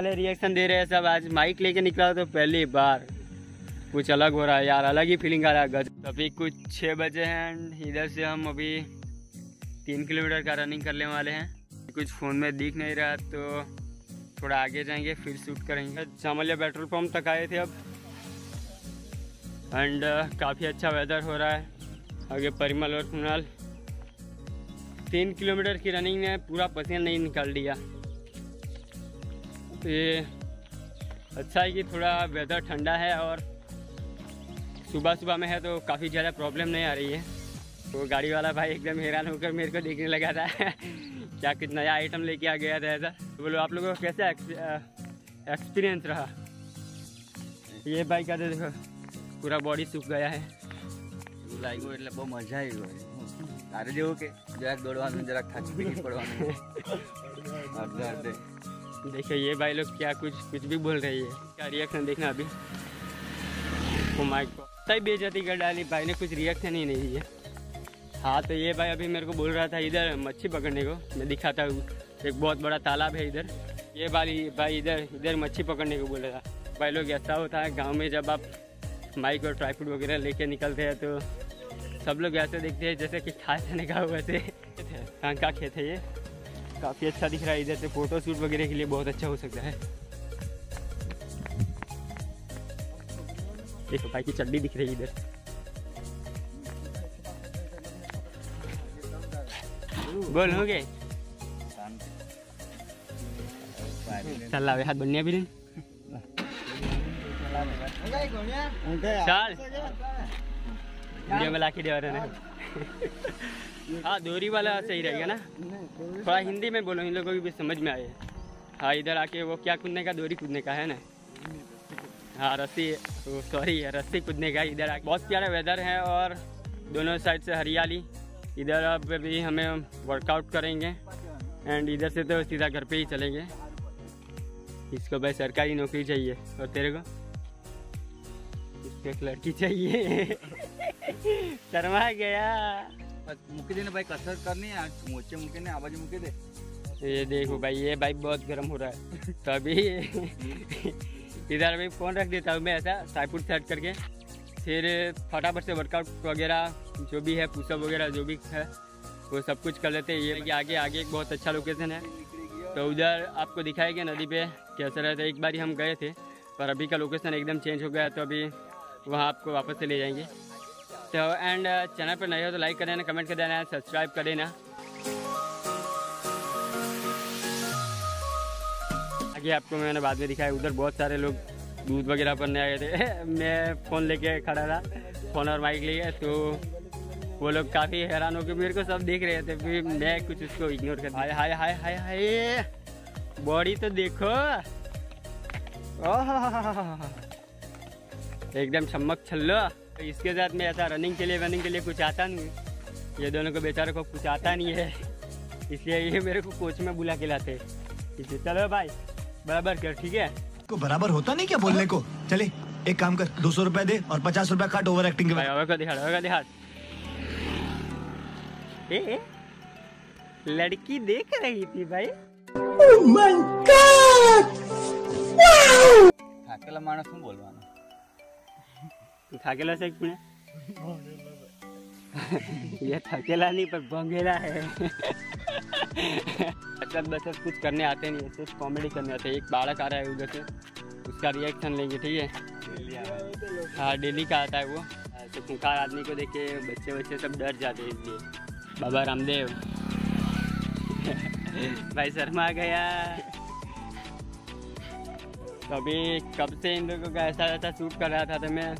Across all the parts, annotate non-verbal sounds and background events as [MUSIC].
वाले रिएक्शन दे रहे हैं सब। आज माइक लेके निकला तो पहली बार। कुछ अलग हो रहा है यार, अलग ही फीलिंग आ रहा है। गज अभी कुछ छः बजे हैं इधर से हम अभी तीन किलोमीटर का रनिंग करने वाले हैं। कुछ फ़ोन में दिख नहीं रहा तो थोड़ा आगे जाएँगे, फिर शूट करेंगे। चामलिया पेट्रोल पंप तक आए थे अब। एंड काफ़ी अच्छा वेदर हो रहा है। आगे परिमल और कुणाल। तीन किलोमीटर की रनिंग ने पूरा पसीना नहीं निकाल दिया। तो ये अच्छा है कि थोड़ा वेदर ठंडा है और सुबह सुबह में है तो काफ़ी ज़्यादा प्रॉब्लम नहीं आ रही है तो गाड़ी वाला भाई एकदम हैरान होकर मेरे को देखने लगा था [LAUGHS] क्या कुछ नया आइटम लेके आ गया था ऐसा तो बोलो आप लोगों को कैसा एक्सपीरियंस रहा ये बाइक का तो देखो पूरा बॉडी सूख गया है એવું લાગ્યું એટલે બહુ મજા આવી ગઈ તારે જેવું કે જરાક દોડવાનું જરાક થાકી પીકી પડવાનું અડધે અડધે [LAUGHS] देखो ये भाई लोग क्या कुछ कुछ भी बोल रही है क्या रिएक्शन देखना अभी? ओ माय गॉड सही बेइज्जती कर डाली भाई ने, कुछ रिएक्शन ही नहीं दिया। हाँ तो ये भाई अभी मेरे को बोल रहा था इधर मच्छी पकड़ने को। मैं दिखाता हूँ। एक बहुत बड़ा तालाब है इधर। ये भाई भाई इधर इधर मच्छी पकड़ने को बोल रहा था। भाई लोग, ऐसा होता है गाँव में जब आप माइक और ट्राईफूड वगैरह लेके निकलते हैं तो सब लोग ऐसे देखते हैं जैसे कि खा जाने का वैसे। हाँ का खेत है ये? काफ़ी अच्छा दिख रहा है इधर से। फ़ोटो शूट वगैरह के लिए बहुत अच्छा हो सकता है। देखो भाई की चड्डी दिख रही है इधर। बोल हो गए चल हाथ बनने भी नहीं चल। वीडियो में लाके दे रहे [LAUGHS] हैं दोरी वाला सही रहेगा ना? थोड़ा हिंदी में बोलो, इन लोगों को भी समझ में आए। हाँ इधर आके वो क्या कूदने का? दोरी कूदने का, है ना? हाँ रस्सी सॉरी रस्सी कूदने का, इधर आके। बहुत प्यारा वेदर है और दोनों साइड से हरियाली। इधर अब भी हमें वर्कआउट करेंगे एंड इधर से तो सीधा घर पे ही चलेंगे। इसको भाई सरकारी नौकरी चाहिए। और तेरे को? इसको एक लड़की चाहिए। [LAUGHS] शर्मा गया। મૂકી દે ને ભાઈ કસરત કરની આ મોચે મૂકીને આ બાજુ મૂકી દે ये देखो भाई ये बाइक बहुत गर्म हो रहा है तो अभी इधर अभी फ़ोन रख देता हूँ मैं ऐसा ट्राईपुट सेट करके फिर फटाफट से वर्कआउट वगैरह जो भी है पुशअप वगैरह जो भी है वो सब कुछ कर लेते हैं ये कि आगे आगे एक बहुत अच्छा लोकेशन है तो उधर आपको दिखाएगा नदी पे कैसा रहता है एक बार हम गए थे पर अभी का लोकेशन एकदम चेंज हो गया है तो अभी वहाँ आपको वापस से ले जाएंगे तो एंड चैनल पर नए हो तो लाइक कर देना कमेंट कर देना सब्सक्राइब कर देना आगे आपको मैंने बाद में दिखाया, उधर बहुत सारे लोग दूध वगैरह पढ़ने आए थे। [LAUGHS] मैं फ़ोन लेके खड़ा था फ़ोन और माइक लिए तो वो लोग काफ़ी हैरान हो गए मेरे को सब देख रहे थे, फिर मैं कुछ उसको इग्नोर कर हाय हाय हाय हाय हाय, बॉडी तो देखो। ओह, एकदम चमक छल्लो। इसके साथ में ऐसा रनिंग के लिए रनिंग के लिए कुछ आता नहीं है ये दोनों को बेचारों को कुछ आता नहीं है इसलिए ये मेरे को कोच में बुला के लाते इसलिए चलो भाई बराबर कर ठीक है को बराबर होता नहीं क्या बोलने को चले एक काम कर दो सौ रुपए दे और पचास रुपए काट ओवर एक्टिंग के भाई बाद और को दिखा और को दिखा ए, ए लड़की देख रही थी भाई થાકેલા માણસ શું બોલવાનું तू थकेला से पुणे ये थकेला नहीं पर भंगेला है बचत बचत कुछ करने आते नहीं है सिर्फ़ कॉमेडी करने आते हैं एक बालक आ रहा है उधर से उसका रिएक्शन लेंगे ठीक है हाँ डेली का आता है वो तो खूंखार आदमी को देख के बच्चे बच्चे सब डर जाते हैं इसलिए बाबा रामदेव भाई शर्मा गया तो अभी कब से इन लोगों का ऐसा ऐसा शूट कर रहा था तो मैं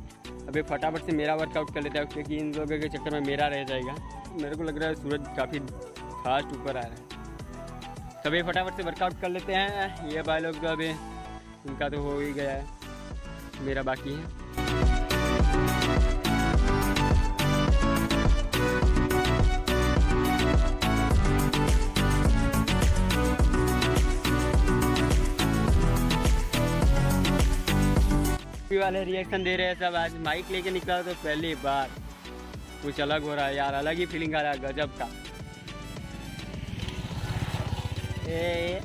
अभी फटाफट से मेरा वर्कआउट कर लेता है, क्योंकि इन लोगों के चक्कर में मेरा रह जाएगा। मेरे को लग रहा है सूरज काफ़ी फास्ट ऊपर आ रहा है। तो अभी फटाफट से वर्कआउट कर लेते हैं। ये भाई लोग तो अभी, उनका तो हो ही गया है। मेरा बाकी है। वाले रिएक्शन दे रहे हैं सब आज। माइक लेके निकला तो पहली बार। कुछ अलग हो रहा है यार अलग ही फीलिंग आ रहा है गजब का। ए,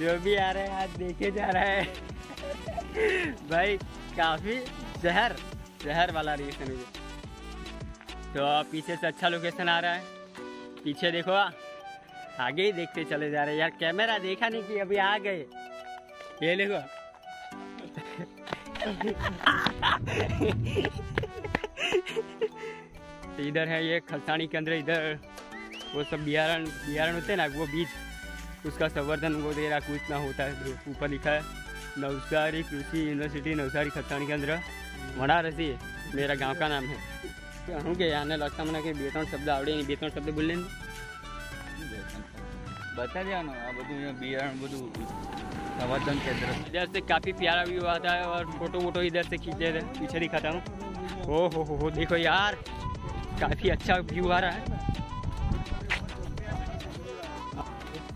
जो भी आ रहा है आज देखे जा रहा है। भाई काफ़ी जहर जहर वाला रिएक्शन है तो पीछे से अच्छा लोकेशन आ रहा है। पीछे देखो आगे ही देखते चले जा रहे हैं। यार कैमरा देखा नहीं कि अभी आ गए। ये देखो [LAUGHS] तो इधर है ये खलसानी के अंदर इधर वो सब बिहारण बिहारण होते हैं ना वो बीज उसका संवर्धन वगैरह कुछ ना होता है जो ऊपर लिखा है नवसारी कृषि यूनिवर्सिटी नवसारी खलसानी के अंदर वनारसी मेरा गांव का नाम है હું કે આને લગતા મને કે બે ત્રણ શબ્દ આવડે નહીં બે ત્રણ શબ્દ બોલે ને બતા દેવાનું આ બધું અહીંયા બિયારણ બધું संवर्धन केंद्र इधर से काफ़ी प्यारा व्यू आता है और फ़ोटो वोटो इधर से खींचे पीछे दिखाता हूँ। ओ हो हो हो, देखो यार, काफ़ी अच्छा व्यू आ रहा है।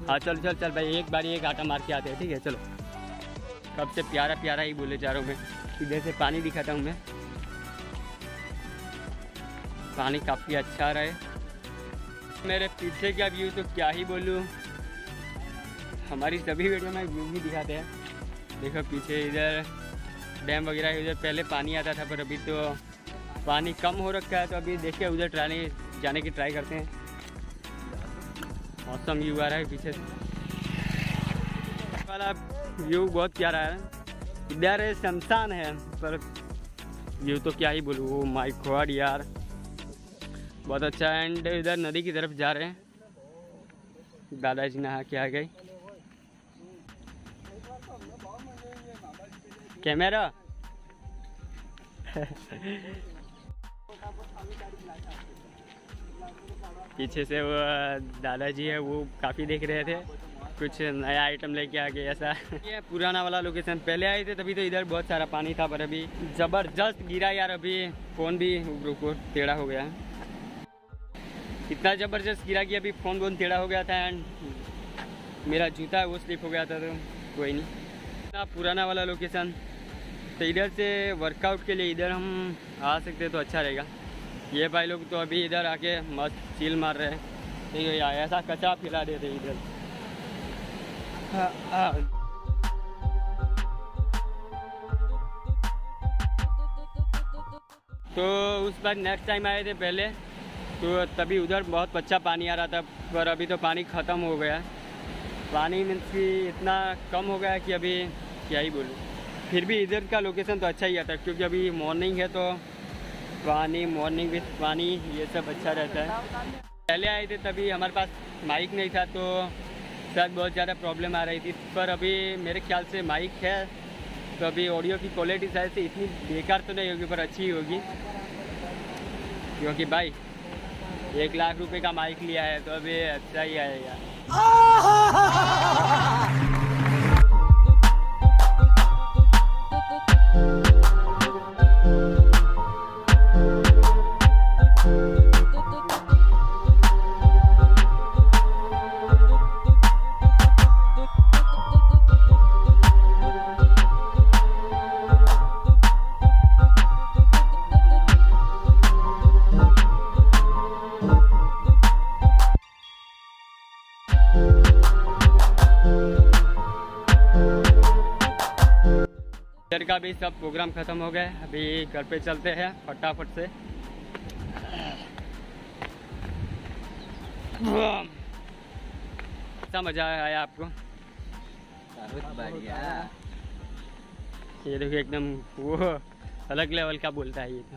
हाँ चल चल चल भाई, एक बार एक आटा मार के आते हैं, ठीक है, चलो। कब से प्यारा प्यारा ही बोले जा रहा हूँ मैं। इधर से पानी दिखाता हूँ मैं। पानी काफ़ी अच्छा रहे मेरे पीछे का व्यू तो क्या ही बोलूँ। हमारी सभी वीडियो में व्यू भी दिखाते हैं। देखो पीछे इधर डैम वगैरह उधर पहले पानी आता था, पर अभी तो पानी कम हो रखा है तो अभी देखिए उधर ट्राई जाने की ट्राई करते हैं। मौसम व्यू आ रहा है पीछे। वाला व्यू बहुत प्यारा है। इधर शमशान है, पर व्यू तो क्या ही बोलूँ माई गॉड यार। बहुत अच्छा एंड इधर नदी की तरफ़ जा रहे हैं। दादाजी नहा के आ गए। कैमरा। पीछे से वो दादाजी है, वो काफ़ी देख रहे थे। कुछ नया आइटम लेके आ गए, ऐसा। ये पुराना वाला लोकेशन पहले आए थे तभी तो इधर बहुत सारा पानी था, पर अभी ज़बरदस्त गिरा यार, अभी फ़ोन भी रुको, टेढ़ा हो गया। इतना ज़बरदस्त गिरा कि अभी फ़ोन वोन टेढ़ा हो गया था एंड मेरा जूता है वो स्लिप हो गया था तो कोई नहीं। इतना पुराना वाला लोकेशन तो इधर से वर्कआउट के लिए इधर हम आ सकते तो अच्छा रहेगा। ये भाई लोग तो अभी इधर आके मस्त चिल मार रहे हैं। है यार ऐसा कचा फिला देते इधर। हाँ, हाँ। तो उस बार नेक्स्ट टाइम आए थे पहले तो तभी उधर बहुत अच्छा पानी आ रहा था पर अभी तो पानी ख़त्म हो गया। पानी मीन्स कि इतना कम हो गया कि अभी क्या ही बोलूँ। फिर भी इधर का लोकेशन तो अच्छा ही आता है, क्योंकि अभी मॉर्निंग है तो पानी मॉर्निंग विथ पानी, ये सब अच्छा रहता है। पहले आए थे तभी हमारे पास माइक नहीं था तो शायद बहुत ज़्यादा प्रॉब्लम आ रही थी। पर अभी मेरे ख्याल से माइक है तो अभी ऑडियो की क्वालिटी शायद से इतनी बेकार तो नहीं होगी, पर अच्छी होगी। क्योंकि भाई, एक लाख रुपए का माइक लिया है तो अभी अच्छा ही आएगा। इधर का भी सब प्रोग्राम खत्म हो गए अभी घर पे चलते हैं, फटाफट से। अच्छा मज़ा आया आपको? ये देखो एकदम, वो अलग लेवल का बोलता है ये तो।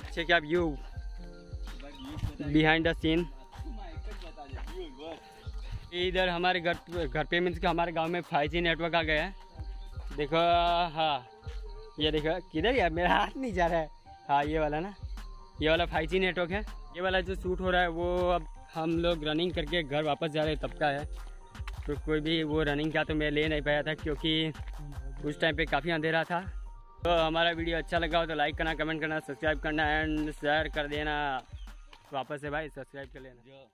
अच्छा क्या व्यू बिहाइंड द सीन इधर हमारे घर घर पे मीन्स कि हमारे गाँव में फाइव नेटवर्क आ गया है। देखो हाँ ये देखो, किधर यार मेरा हाथ नहीं जा रहा है। हाँ ये वाला ना, ये वाला फाइव नेटवर्क है। ये वाला जो शूट हो रहा है, वो अब हम लोग रनिंग करके घर वापस जा रहे तब का है। तो कोई भी वो रनिंग का तो मैं ले नहीं पाया था, क्योंकि उस टाइम पे काफ़ी अंधेरा था। तो हमारा वीडियो अच्छा लगा हो तो लाइक करना कमेंट करना सब्सक्राइब करना एंड शेयर कर देना। वापस से भाई सब्सक्राइब कर लेना।